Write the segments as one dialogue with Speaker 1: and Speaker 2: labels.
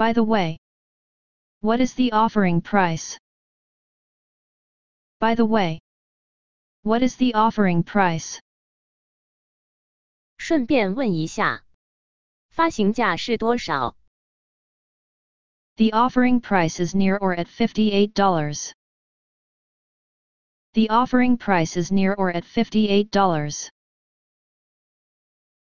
Speaker 1: By the way, what is the offering price? By the way, what is the offering price?
Speaker 2: 顺便问一下，发行价是多少？
Speaker 1: The offering price is near or at $58. The offering price is near or at $58.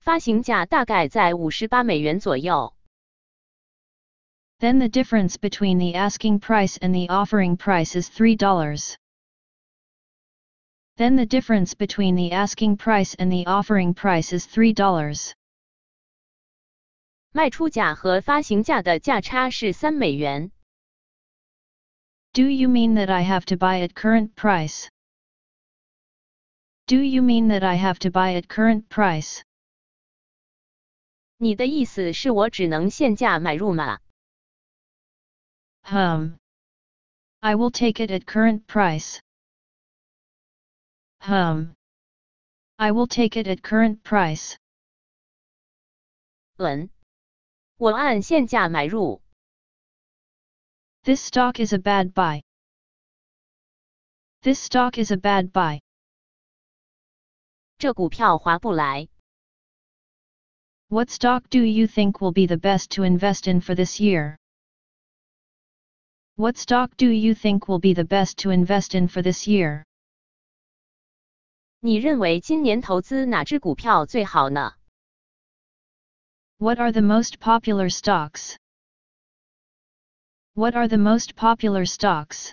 Speaker 2: 发行价大概在五十八美元左右。
Speaker 1: Then the difference between the asking price and the offering price is $3. Then the difference between the asking price and the offering price is $3.
Speaker 2: 卖出价和发行价的价差是三美元。
Speaker 1: Do you mean that I have to buy at current price? Do you mean that I have to buy at current price?
Speaker 2: 你的意思是我只能现价买入吗？
Speaker 1: Hum. I will take it at current price. Hum. I will take it at current price.
Speaker 2: 嗯，我按现价买入。
Speaker 1: This stock is a bad buy. This stock is a bad buy.
Speaker 2: 这股票划不来。
Speaker 1: What stock do you think will be the best to invest in for this year? What stock do you think will be the best to invest in for this year?
Speaker 2: 你认为今年投资哪只股票最好呢？
Speaker 1: What are the most popular stocks? What are the most popular stocks?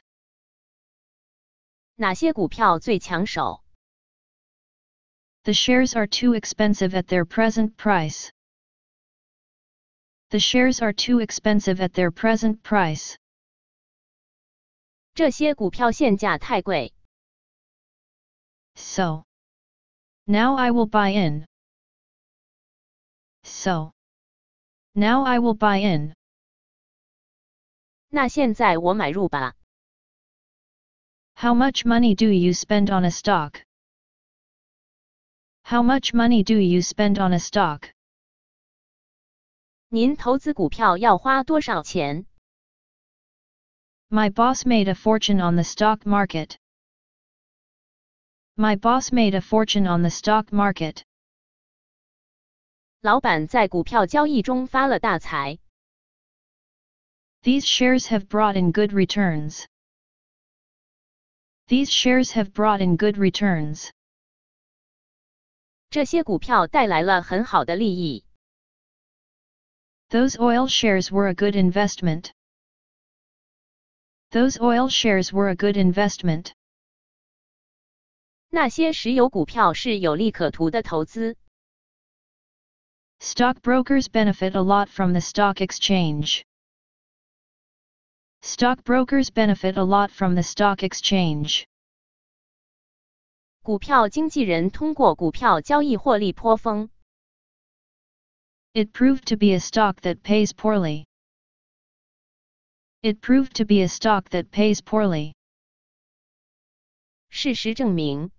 Speaker 2: 哪些股票最抢手？
Speaker 1: The shares are too expensive at their present price. The shares are too expensive at their present price.
Speaker 2: 这些股票现价太贵。
Speaker 1: So. Now I will buy in. So. Now I will buy in.
Speaker 2: 那现在我买入吧。
Speaker 1: How much money do you spend on a stock? How much money do you spend on a stock?
Speaker 2: 您投资股票要花多少钱？
Speaker 1: My boss made a fortune on the stock market. My boss made a fortune on the stock market.
Speaker 2: 老板在股票交易中发了大财。
Speaker 1: These shares have brought in good returns. These shares have brought in good returns.
Speaker 2: 这些股票带来了很好的利益。
Speaker 1: Those oil shares were a good investment. Those oil shares were a good investment.
Speaker 2: 那些石油股票是有利可图的投资。
Speaker 1: Stockbrokers benefit a lot from the stock exchange. Stockbrokers benefit a lot from the stock exchange.
Speaker 2: 股票经纪人通过股票交易获利颇丰。
Speaker 1: It proved to be a stock that pays poorly. It proved to be a stock that pays poorly.
Speaker 2: 事实证明，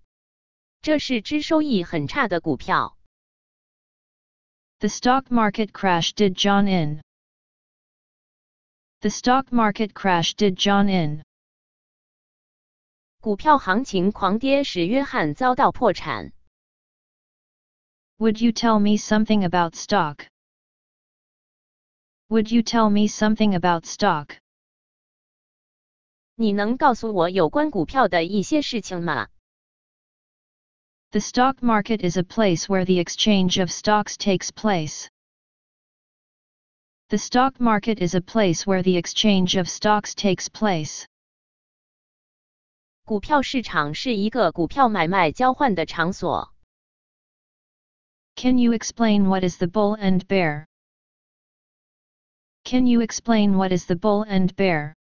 Speaker 2: 这是只收益很差的股票。
Speaker 1: The stock market crash did John in. The stock market crash did John in.
Speaker 2: 股票行情狂跌使约翰遭到破产。
Speaker 1: Would you tell me something about stock? Would you tell me something about stock?
Speaker 2: 你能告诉我有关股票的一些事情吗？
Speaker 1: The stock market is a place where the exchange of stocks takes place. The stock market is a place where the exchange of stocks takes place.
Speaker 2: 股票市场是一个股票买卖交换的场所。
Speaker 1: Can you explain what is the bull and bear? Can you explain what is the bull and bear?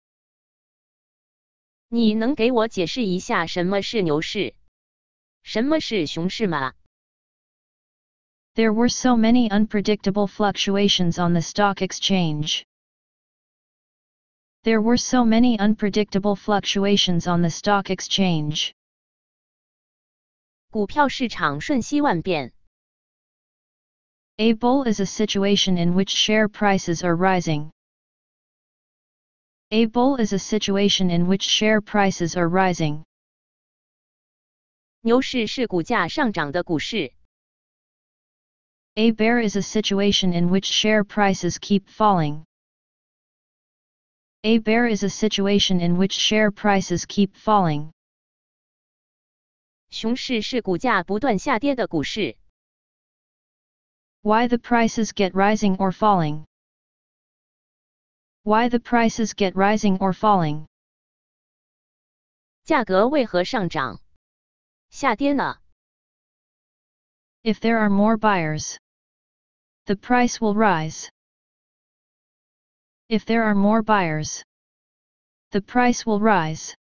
Speaker 2: 你能给我解释一下什么是牛市，什么是熊市吗？
Speaker 1: There were so many unpredictable fluctuations on the stock exchange. There were so many unpredictable fluctuations on the stock exchange.
Speaker 2: 股票市场瞬息万变。
Speaker 1: A bull is a situation in which share prices are rising. A bull is a situation in which share prices are rising.
Speaker 2: 牛市是股价上涨的股市。
Speaker 1: A bear is a situation in which share prices keep falling. A bear is a situation in which share prices keep falling.
Speaker 2: 熊市是股价不断下跌的股市。
Speaker 1: Why the prices get rising or falling? Why the prices get rising or falling?
Speaker 2: 价格为何上涨、下跌呢？
Speaker 1: If there are more buyers, the price will rise. If there are more buyers, the price will rise.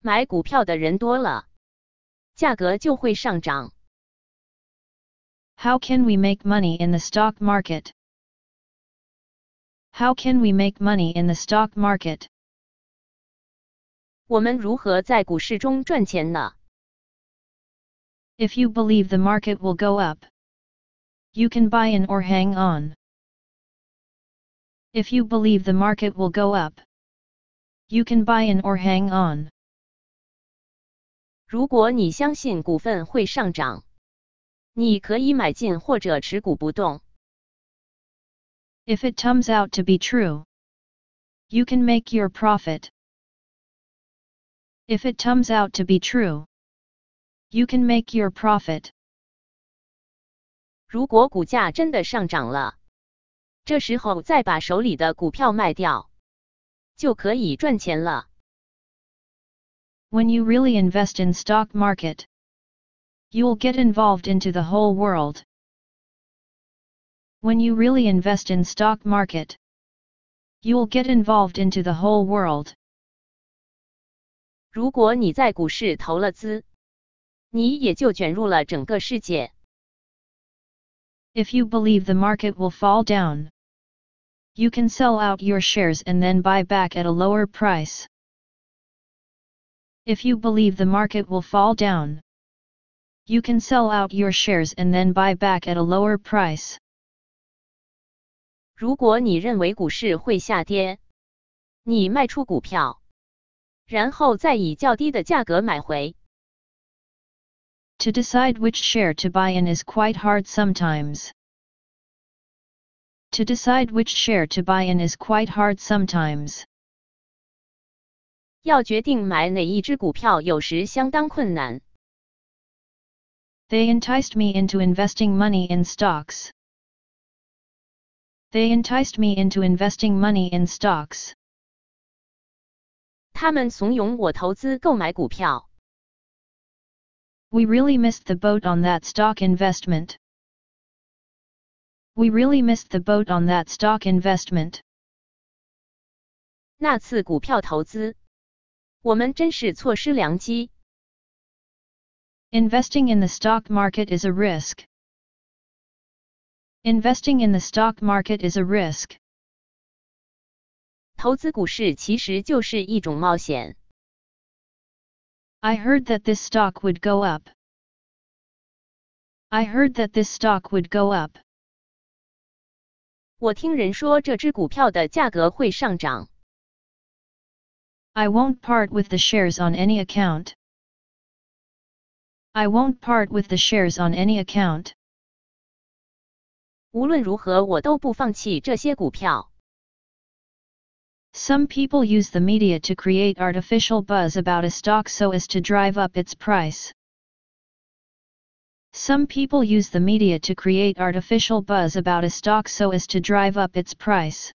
Speaker 2: 买股票的人多了，价格就会上涨。
Speaker 1: How can we make money in the stock market? How can we make money in the stock market?
Speaker 2: 我们如何在股市中赚钱呢？
Speaker 1: If you believe the market will go up, you can buy in or hang on. If you believe the market will go up, you can buy in or hang on.
Speaker 2: 如果你相信股份会上涨，你可以买进或者持股不动。
Speaker 1: If it turns out to be true, you can make your profit. If it turns out to be true, you can make your profit.
Speaker 2: 如果股价真的上涨了，这时候再把手里的股票卖掉，就可以赚钱了。
Speaker 1: When you really invest in stock market, you'll get involved into the whole world. When you really invest in stock market, you'll get involved into the whole world.
Speaker 2: 如果你在股市投了资，你也就卷入了整个世界。
Speaker 1: If you believe the market will fall down, you can sell out your shares and then buy back at a lower price. If you believe the market will fall down, you can sell out your shares and then buy back at a lower price.
Speaker 2: 如果你认为股市会下跌，你卖出股票，然后再以较低的价格买回。
Speaker 1: To decide which share to buy in is quite hard sometimes. To decide which share to buy in is quite hard sometimes.
Speaker 2: 要决定买哪一只股票，有时相当困难。
Speaker 1: They enticed me into investing money in stocks. They enticed me into investing money in stocks.
Speaker 2: 他们怂恿我投资购买股票。
Speaker 1: We really missed the boat on that stock investment. We really missed the boat on that stock investment.
Speaker 2: 那次股票投资，我们真是错失良机。
Speaker 1: Investing in the stock market is a risk. Investing in the stock market is a risk.
Speaker 2: 投资股市其实就是一种冒险。
Speaker 1: I heard that this stock would go up. I heard that this stock would go up.
Speaker 2: 我听人说这只股票的价格会上涨。
Speaker 1: I won't part with the shares on any account. I won't part with the shares on any account.
Speaker 2: 无论如何，我都不放弃这些股票。
Speaker 1: Some people use the media to create artificial buzz about a stock so as to drive up its price. Some people use the media to create artificial buzz about a stock so as to drive up its price.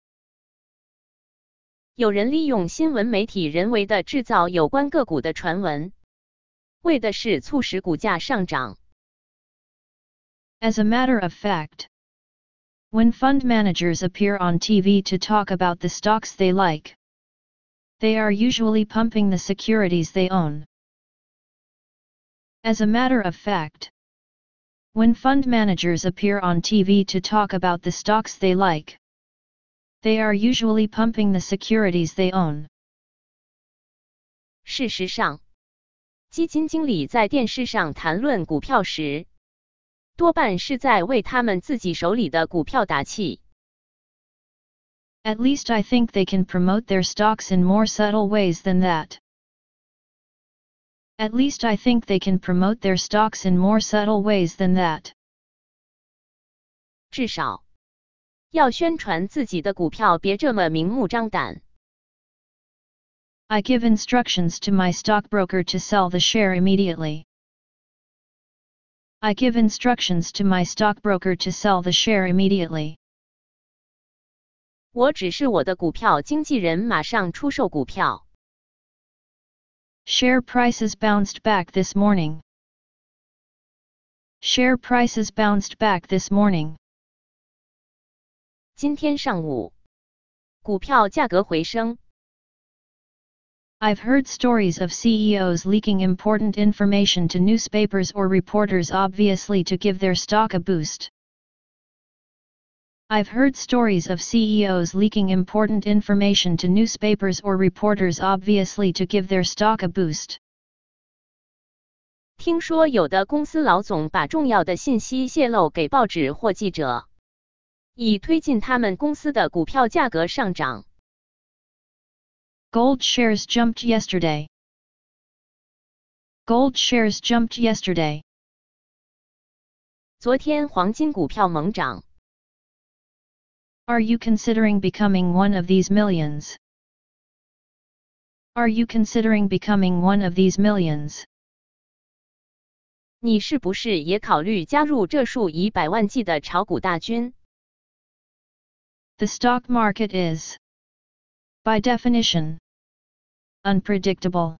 Speaker 2: 有人利用新闻媒体人为的制造有关个股的传闻，为的是促使股价上涨。
Speaker 1: As a matter of fact, when fund managers appear on TV to talk about the stocks they like, they are usually pumping the securities they own. As a matter of fact, when fund managers appear on TV to talk about the stocks they like, they are usually pumping the securities they own.
Speaker 2: 事实上，基金经理在电视上谈论股票时， 多半是在为他们自己手里的股票打气。
Speaker 1: At least I think they can promote their stocks in more subtle ways than that. At least I think they can promote their stocks in more subtle ways than that.
Speaker 2: 至少要宣传自己的股票，别这么明目张胆。
Speaker 1: I give instructions to my stockbroker to sell the share immediately. I give instructions to my stockbroker to sell the share immediately.
Speaker 2: 我指示我的股票经纪人马上出售股票。
Speaker 1: Share prices bounced back this morning. Share prices bounced back this morning.
Speaker 2: 今天上午，股票价格回升。
Speaker 1: I've heard stories of CEOs leaking important information to newspapers or reporters obviously to give their stock a boost. I've heard stories of CEOs leaking important information to newspapers or reporters obviously to give their stock a boost.
Speaker 2: 听说有的公司老总把重要的信息泄露给报纸或记者，以推进他们公司的股票价格上涨。
Speaker 1: Gold shares jumped yesterday. Gold shares jumped yesterday.
Speaker 2: 昨天黄金股票猛涨。
Speaker 1: Are you considering becoming one of these millions? Are you considering becoming one of these millions?
Speaker 2: 你是不是也考虑加入这数以百万计的炒股大军？
Speaker 1: The stock market is, by definition, unpredictable.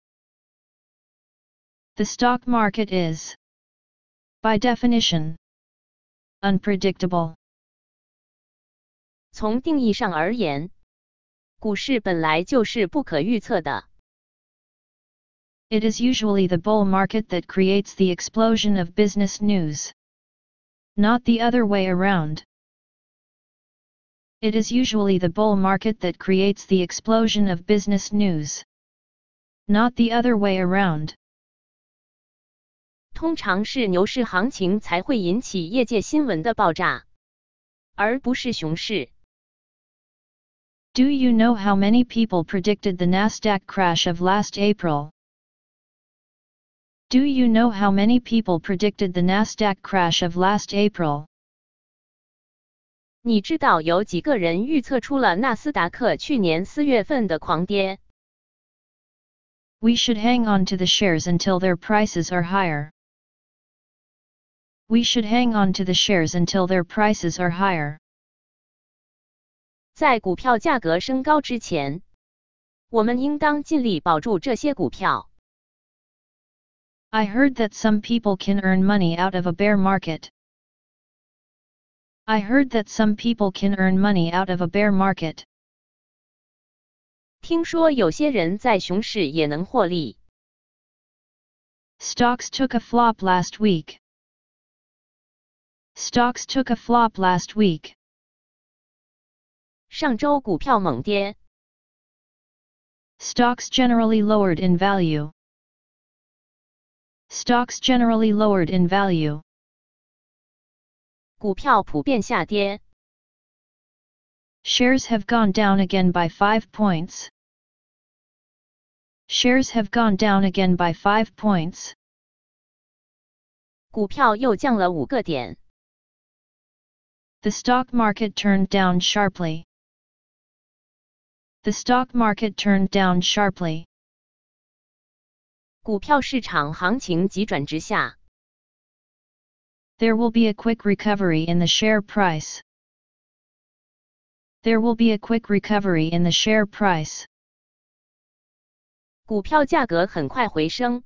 Speaker 1: The stock market is, by definition, unpredictable.
Speaker 2: 从定义上而言，股市本来就是不可预测的。
Speaker 1: It is usually the bull market that creates the explosion of business news. Not the other way around. It is usually the bull market that creates the explosion of business news. Not the other way around.
Speaker 2: 通常是牛市行情才会引起业界新闻的爆炸，而不是熊市。
Speaker 1: Do you know how many people predicted the Nasdaq crash of last April? Do you know how many people predicted the Nasdaq crash of last April?
Speaker 2: 你知道有几个人预测出了纳斯达克去年四月份的狂跌
Speaker 1: ？We should hang on to the shares until their prices are higher. We should hang on to the shares until their prices are higher.
Speaker 2: 在股票价格升高之前，我们应当尽力保住这些股票。
Speaker 1: I heard that some people can earn money out of a bear market. I heard that some people can earn money out of a bear market.
Speaker 2: 听说有些人在熊市也能获利。
Speaker 1: Stocks took a flop last week. Stocks took a flop last week.
Speaker 2: 上周股票猛跌。
Speaker 1: Stocks generally lowered in value. Stocks generally lowered in value.
Speaker 2: 股票普遍下跌。
Speaker 1: Shares have gone down again by 5 points. Shares have gone down again by 5 points.
Speaker 2: 股票又降了五个点。
Speaker 1: The stock market turned down sharply. The stock market turned down sharply.
Speaker 2: 股票市场行情急转直下。
Speaker 1: There will be a quick recovery in the share price. There will be a quick recovery in the share price.
Speaker 2: 股票价格很快回升。